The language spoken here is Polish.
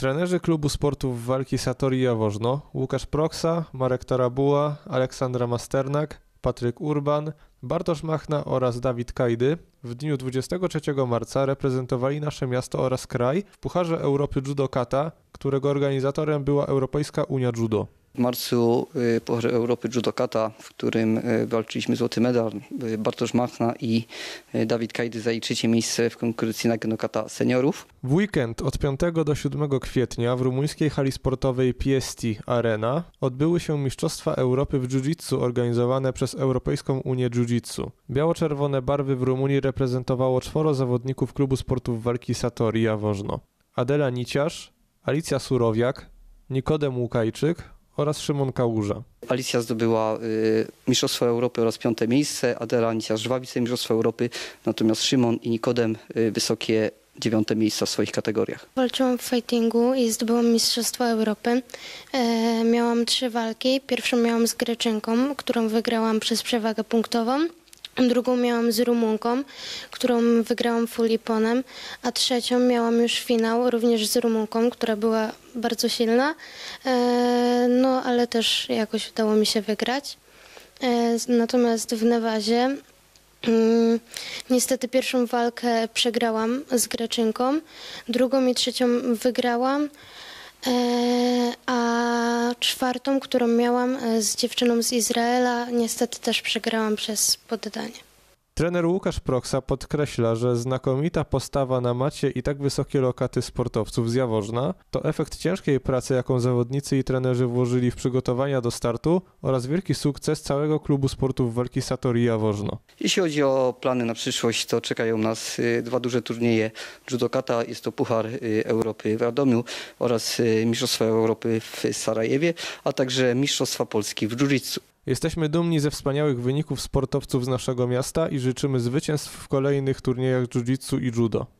Trenerzy klubu sportów walki Satori Jaworzno, Łukasz Proksa, Marek Tarabuła, Aleksandra Masternak, Patryk Urban, Bartosz Machna oraz Dawid Kajdy w dniu 23 marca reprezentowali nasze miasto oraz kraj w Pucharze Europy Judo Kata, którego organizatorem była Europejska Unia Judo. W marcu y, Puchar Europy Judo Kata, w którym y, walczyliśmy złoty medal, y, Bartosz Machna i Dawid Kajdy zajęli trzecie miejsce w konkurencji na Genokata seniorów. W weekend od 5 do 7 kwietnia w rumuńskiej hali sportowej Piesti Arena odbyły się Mistrzostwa Europy w Jiu-Jitsu organizowane przez Europejską Unię Jiu-Jitsu. Biało-czerwone barwy w Rumunii reprezentowało czworo zawodników klubu sportów walki Satori Jaworzno. Adela Niciarz, Alicja Surowiak, Nikodem Łukajczyk oraz Szymon Kałuża. Alicja zdobyła y, Mistrzostwo Europy oraz piąte miejsce, Adela Niciarz dwa Mistrzostwa Europy, natomiast Szymon i Nikodem y, wysokie dziewiąte miejsca w swoich kategoriach. Walczyłam w fightingu i zdobyłam Mistrzostwo Europy. E, miałam trzy walki. Pierwszą miałam z Greczynką, którą wygrałam przez przewagę punktową. Drugą miałam z Rumunką, którą wygrałam Fuliponem, a trzecią miałam już finał również z Rumunką, która była bardzo silna, e, no ale też jakoś udało mi się wygrać. E, natomiast w Nevazie Mm, Niestety pierwszą walkę przegrałam z Greczynką, drugą i trzecią wygrałam, e, czwartą, którą miałam e, z dziewczyną z Izraela, niestety też przegrałam przez poddanie. Trener Łukasz Proksa podkreśla, że znakomita postawa na macie i tak wysokie lokaty sportowców z Jaworzna to efekt ciężkiej pracy, jaką zawodnicy i trenerzy włożyli w przygotowania do startu oraz wielki sukces całego klubu sportów walki Satori Jaworzno. Jeśli chodzi o plany na przyszłość, to czekają nas y, dwa duże turnieje judokata. Jest to Puchar y, Europy w Radomiu oraz y, Mistrzostwa Europy w Sarajewie, a także Mistrzostwa Polski w jiu-jitsu. Jesteśmy dumni ze wspaniałych wyników sportowców z naszego miasta i życzymy zwycięstw w kolejnych turniejach jiu-jitsu i judo.